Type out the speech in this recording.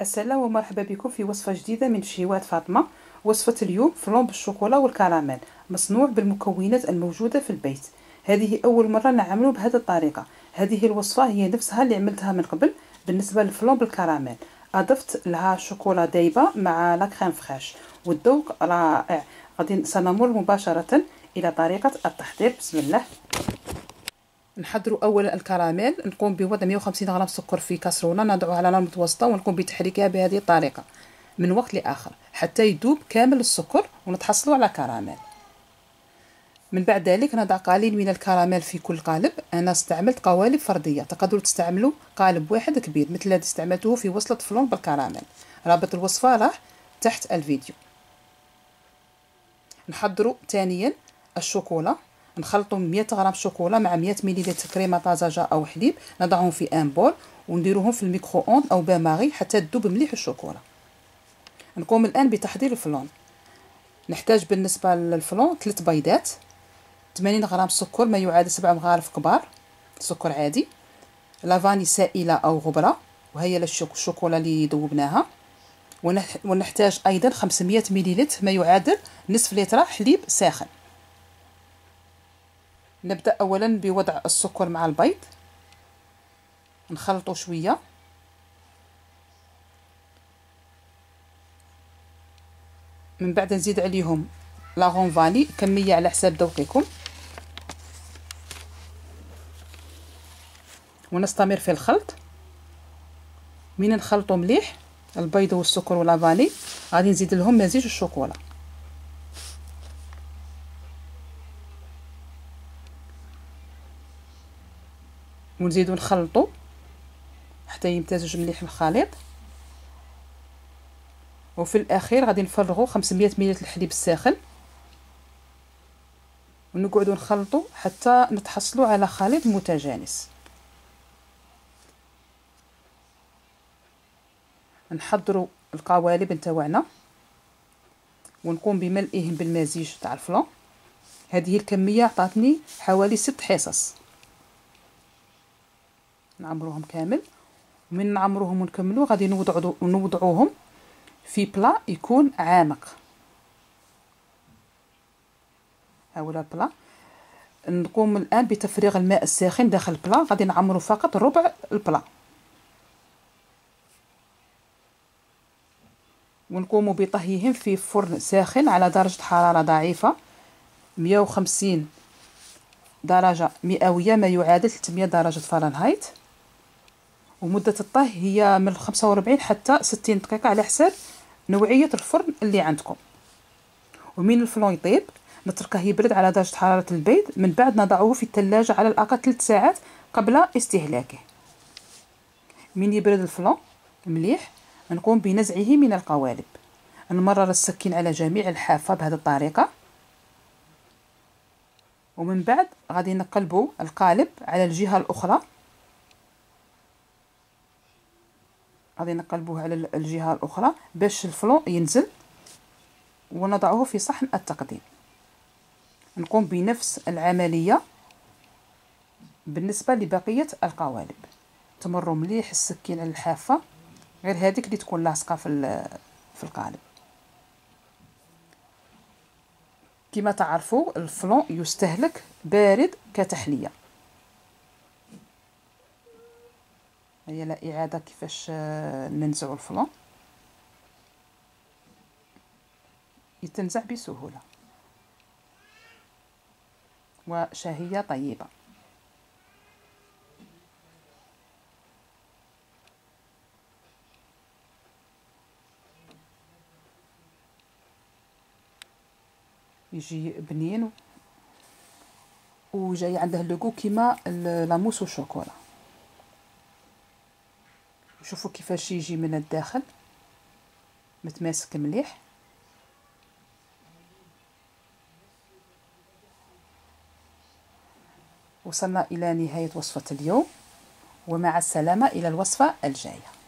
السلام ومرحبا بكم في وصفة جديدة من شهيوات فاطمة. وصفة اليوم فلون بالشوكولا والكراميل مصنوع بالمكونات الموجودة في البيت. هذه أول مرة نعمله بهذه الطريقة. هذه الوصفة هي نفسها اللي عملتها من قبل بالنسبة للفلون بالكراميل أضفت لها شوكولا دايبة مع لا كريم فريش والذوق رائع. غادي سنمر مباشرة إلى طريقة التحضير. بسم الله. نحضر اولا الكراميل نقوم بوضع 150 غرام سكر في كاسرونة نضعها على نار متوسطة ونقوم بتحريكها بهذه الطريقة. من وقت لآخر حتى يذوب كامل السكر ونتحصلوا على كراميل. من بعد ذلك نضع قليل من الكراميل في كل قالب. أنا استعملت قوالب فردية. تقدروا تستعملوا قالب واحد كبير مثل الذي استعملته في وصلة فلون بالكراميل. رابط الوصفة راه تحت الفيديو. نحضروا ثانيا الشوكولا. نخلطوا 100 غرام شوكولا مع 100 مليلتر كريمه طازجة أو حليب نضعهم في آن بول ونديروهم في ال micro-ondes أو bain-marie حتى تذوب مليح الشوكولا. نقوم الآن بتحضير ال flan. نحتاج بالنسبة للفلون ثلاث بيضات 80 غرام سكر ما يعادل 7 مغارف كبار سكر عادي la vanille سائلة أو غبرة وهي الشوكولا اللي ذوبناها. ونحتاج أيضا 500 مليلتر ما يعادل نصف لتر حليب ساخن. نبدأ أولا بوضع السكر مع البيض. نخلطه شوية. من بعد نزيد عليهم لاغون فاني كمية على حساب ذوقكم ونستمر في الخلط. من نخلطو مليح البيض والسكر واللافاني غادي نزيد لهم مزيج الشوكولا. ونزيدو نخلطو حتى يمتزج مليح الخليط. وفي الأخير غادي نفرغو 500 ملل الحليب الساخن. ونقعدو نخلطو حتى نتحصلوا على خليط متجانس. نحضروا القوالب نتاوعنا. ونقوم بملئهم بالمزيج تاع الفلان. هذه الكمية عطاتني حوالي ست حصص. نعمروهم كامل. ومن نعمروهم ونكملو غادي نوضعو نوضعوهم في بلا يكون عامق. هاولا بلا نقوم الآن بتفريغ الماء الساخن داخل البلا غادي نعمرو فقط ربع البلا. ونقوم بطهيهم في فرن ساخن على درجة حرارة ضعيفة. 150 درجة مئوية ما يعادل 300 درجة فahrenheit ومدة الطهي هي من 45 حتى 60 دقيقة على حساب نوعية الفرن اللي عندكم. ومن الفلون يطيب نتركه يبرد على درجة حرارة البيض من بعد نضعه في الثلاجة على الأقل 3 ساعات قبل استهلاكه. من يبرد الفلون مليح نقوم بنزعه من القوالب. نمرر السكين على جميع الحافة بهذه الطريقة. ومن بعد غادي نقلبوا القالب على الجهة الأخرى. غادي نقلبوه على الجهة الأخرى باش الفلون ينزل ونضعه في صحن التقديم. نقوم بنفس العملية بالنسبة لبقية القوالب. تمر مليح السكين على الحافة غير هذيك اللي تكون لاصقة في في القالب. كما تعرفوا الفلون يستهلك بارد كتحلية. هي لا إعادة كيفاش آه، ننزع الفلان يتنزع بسهولة. وشهية طيبة. يجي بنين وجاي عنده لوغو كيما لاموس والشوكولا شوفوا كيفاش يجي من الداخل. متماسك مليح. وصلنا إلى نهاية وصفة اليوم ومع السلامة إلى الوصفة الجاية.